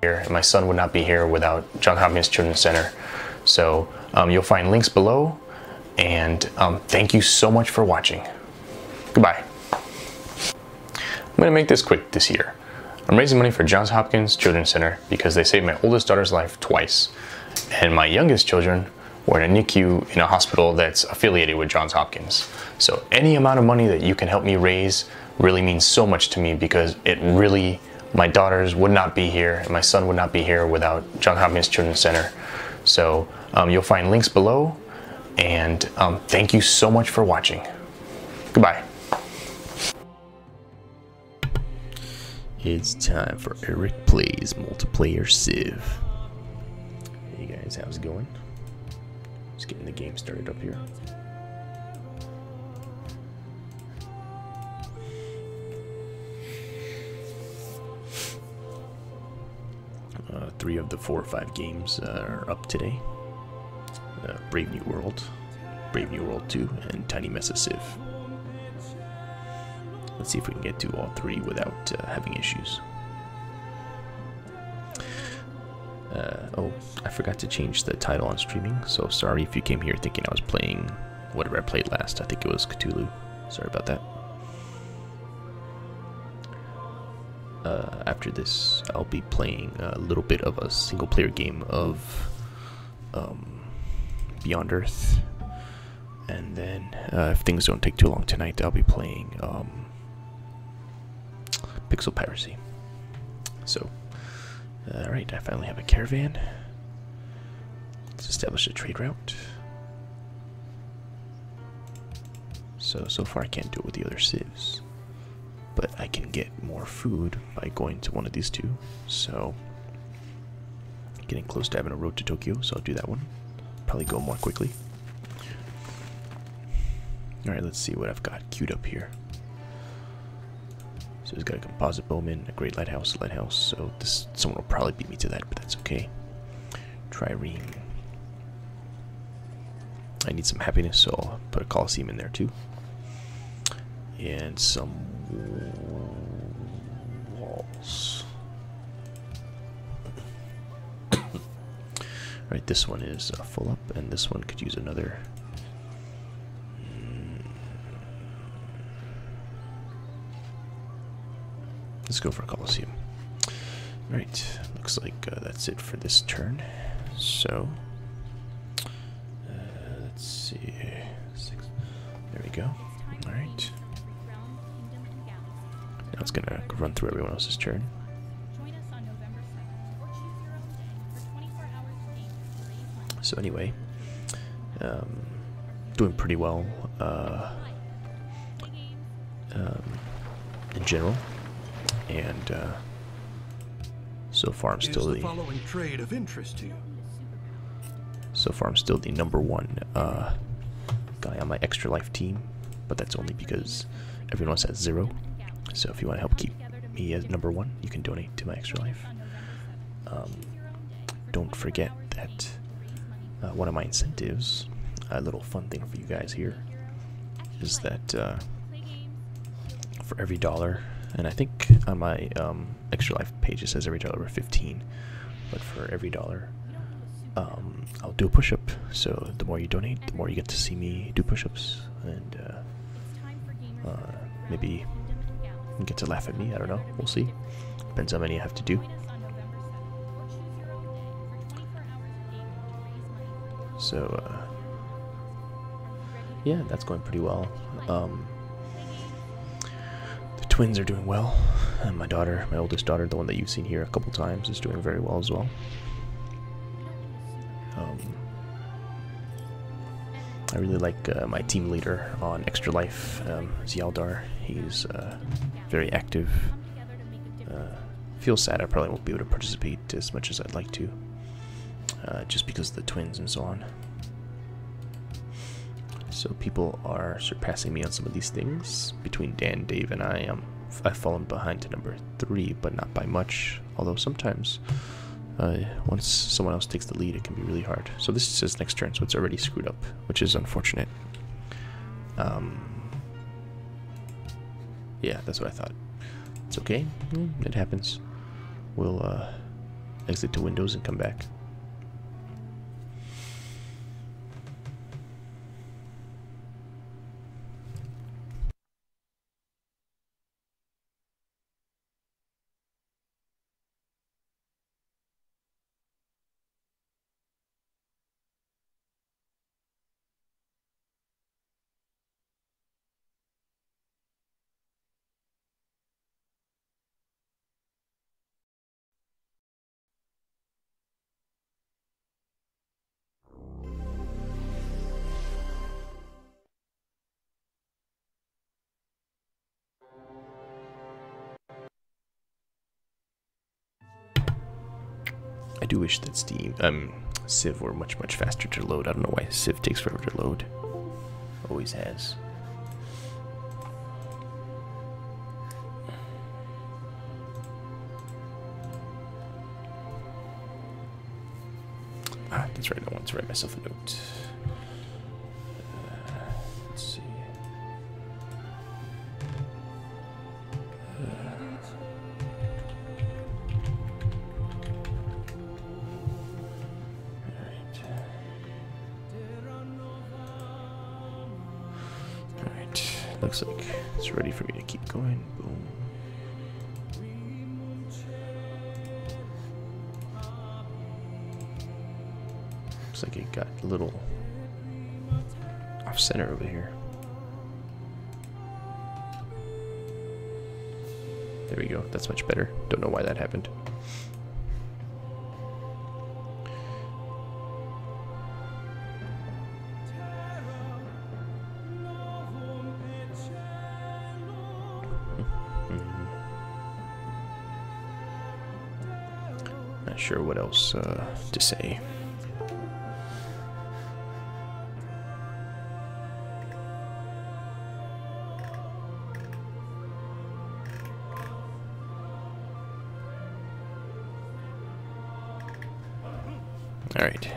here. My son would not be here without Johns Hopkins Children's Center. So um, you'll find links below. And um, thank you so much for watching. Goodbye. I'm to make this quick this year. I'm raising money for Johns Hopkins Children's Center because they saved my oldest daughter's life twice. And my youngest children were in a NICU in a hospital that's affiliated with Johns Hopkins. So any amount of money that you can help me raise really means so much to me because it really my daughters would not be here and my son would not be here without Johns Hopkins Children's Center. So um, you'll find links below and um, thank you so much for watching. Goodbye. It's time for Eric Plays Multiplayer Civ. Hey guys, how's it going? Just getting the game started up here. Three of the four or five games uh, are up today. Uh, Brave New World, Brave New World 2, and Tiny Mesa. Let's see if we can get to all three without uh, having issues. Uh, oh, I forgot to change the title on streaming, so sorry if you came here thinking I was playing whatever I played last. I think it was Cthulhu. Sorry about that. Uh, after this, I'll be playing a little bit of a single player game of um, Beyond Earth. And then, uh, if things don't take too long tonight, I'll be playing um, Pixel Piracy. So, alright, I finally have a caravan. Let's establish a trade route. So, so far I can't do it with the other civs more food by going to one of these two. So, getting close to having a road to Tokyo, so I'll do that one. Probably go more quickly. Alright, let's see what I've got queued up here. So he's got a composite bowman, a great lighthouse, lighthouse. So this someone will probably beat me to that, but that's okay. Trireme. I need some happiness, so I'll put a Coliseum in there too. And some walls. right, this one is uh, full up, and this one could use another. Let's go for a Colosseum. Right, looks like uh, that's it for this turn. So, uh, let's see. Six. There we go. Now it's gonna run through everyone else's turn. So anyway, um, doing pretty well uh, um, in general, and uh, so far I'm still the, the, following trade of interest to you. so far I'm still the number one uh, guy on my extra life team, but that's only because everyone else has zero. So if you want to help keep me as number one, you can donate to my extra life. Um, don't forget that uh, one of my incentives, a little fun thing for you guys here, is that uh, for every dollar, and I think on my um, extra life page it says every dollar over 15, but for every dollar, um, I'll do a push-up. So the more you donate, the more you get to see me do push-ups, and uh, uh, maybe you get to laugh at me. I don't know. We'll see. Depends how many I have to do. So, uh, yeah, that's going pretty well. Um, the twins are doing well, and my daughter, my oldest daughter, the one that you've seen here a couple times, is doing very well as well. Um, I really like uh, my team leader on Extra Life, um, Zialdar. He's uh, very active. Uh, feels sad I probably won't be able to participate as much as I'd like to, uh, just because of the twins and so on. So people are surpassing me on some of these things. Between Dan, Dave, and I, I've fallen behind to number three, but not by much. Although sometimes, uh, once someone else takes the lead, it can be really hard. So this says next turn, so it's already screwed up, which is unfortunate. Um, yeah, that's what I thought. It's okay. It happens. We'll uh, exit to Windows and come back. Do wish that Steam, um, Civ were much, much faster to load. I don't know why Civ takes forever to load. Always has. Ah, that's right. I want to write myself a note. Looks like it's ready for me to keep going. Boom. Looks like it got a little off center over here. There we go, that's much better. Don't know why that happened. Sure what else uh, to say. All right.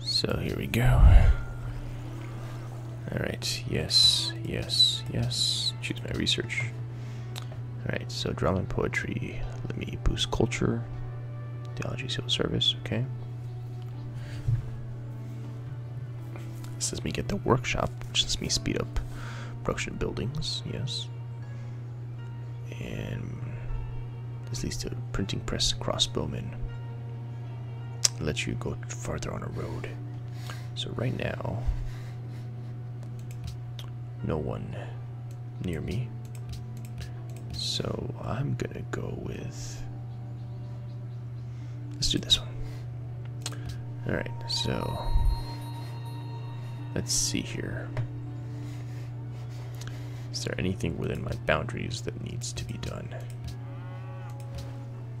So here we go. All right. Yes. Yes. Yes. Choose my research. Alright, so drama and poetry. Let me boost culture. Theology, civil service, okay. This lets me get the workshop, which lets me speed up production buildings, yes. And this leads to printing press crossbowmen. Let you go farther on a road. So right now, no one near me. So I'm gonna go with. Let's do this one. Alright, so. Let's see here. Is there anything within my boundaries that needs to be done?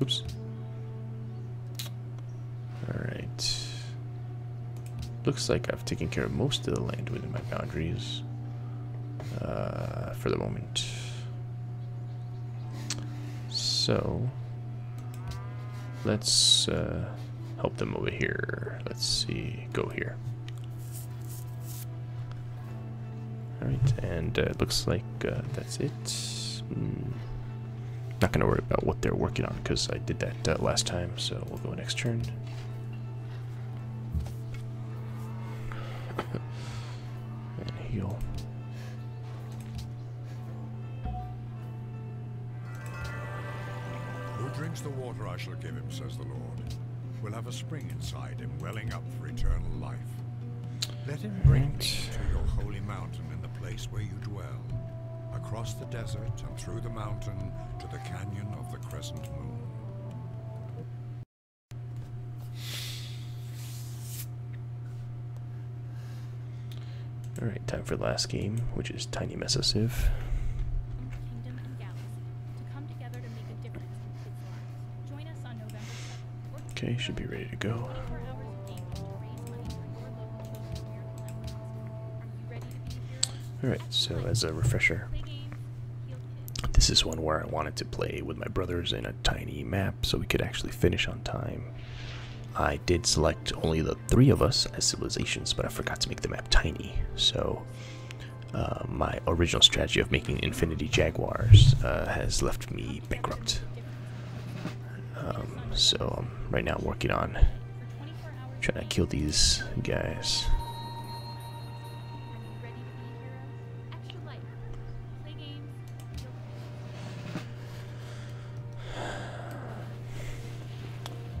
Oops. Alright. Looks like I've taken care of most of the land within my boundaries. Uh, for the moment. So, let's uh, help them over here. Let's see, go here. Alright, and uh, it looks like uh, that's it. Mm, not going to worry about what they're working on because I did that uh, last time, so we'll go next turn. Who drinks the water I shall give him, says the Lord, will have a spring inside him, welling up for eternal life. Let him bring me to your holy mountain in the place where you dwell, across the desert and through the mountain to the canyon of the crescent moon. Alright, time for the last game, which is Tiny Mesa Civ. kingdom and galaxy to come together to make a difference in kids' lives. Join us on November 7th. Work Okay, should be ready to go. 24 hours a day to raise money for your local children's miracle Emily Hospital. Alright, so as a refresher, this is one where I wanted to play with my brothers in a tiny map so we could actually finish on time. I did select only the three of us as civilizations, but I forgot to make the map tiny. So uh, my original strategy of making Infinity Jaguars uh, has left me bankrupt. Um, so um, right now I'm working on For 24 hours a trying to kill these guys.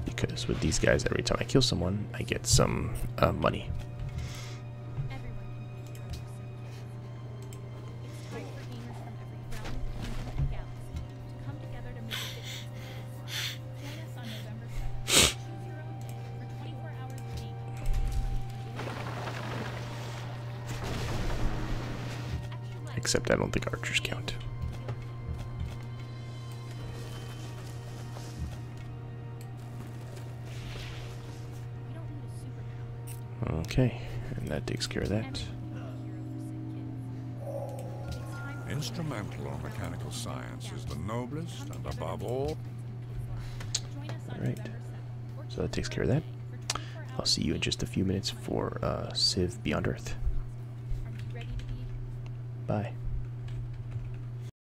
Because with these guys, every time I kill someone, I get some uh, money. Except I don't think archers count. You don't need a superpower. Okay, and that takes care of that. Everyone can be a hero for some kids. It's time for Instrumental or mechanical science is the noblest and above all Join us on Alright. November 7th. Or So that takes care of that. I'll see you in just a few minutes for uh, Civ Beyond Earth. Are you ready to be Bye.